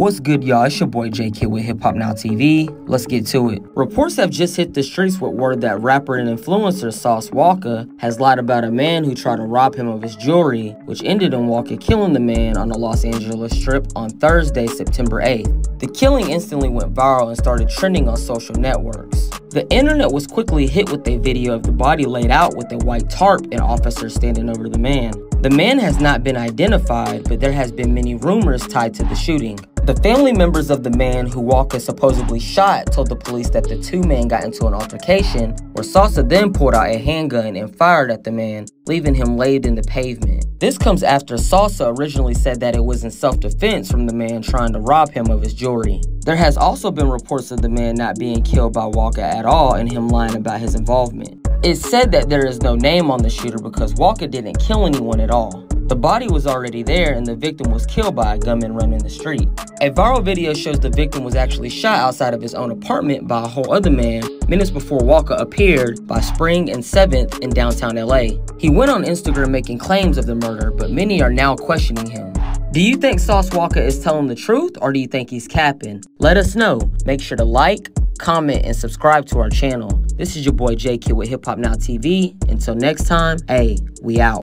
What's good, y'all? It's your boy JK with Hip Hop Now TV. Let's get to it. Reports have just hit the streets with word that rapper and influencer Sauce Walka has lied about a man who tried to rob him of his jewelry, which ended in Walka killing the man on the Los Angeles Strip on Thursday, September 8th. The killing instantly went viral and started trending on social networks. The internet was quickly hit with a video of the body laid out with a white tarp and officers standing over the man. The man has not been identified, but there has been many rumors tied to the shooting. The family members of the man who Walka supposedly shot told the police that the two men got into an altercation, where Salsa then pulled out a handgun and fired at the man, leaving him laid in the pavement. This comes after Salsa originally said that it was in self-defense from the man trying to rob him of his jewelry. There has also been reports of the man not being killed by Walka at all and him lying about his involvement. It's said that there is no name on the shooter because Walka didn't kill anyone at all. The body was already there and the victim was killed by a gunman running the street. A viral video shows the victim was actually shot outside of his own apartment by a whole other man minutes before Walka appeared by Spring and 7th in downtown LA. He went on Instagram making claims of the murder, but many are now questioning him. Do you think Sauce Walka is telling the truth or do you think he's capping? Let us know. Make sure to like, comment, and subscribe to our channel. This is your boy J Kid with Hip Hop Now TV. Until next time, hey, we out.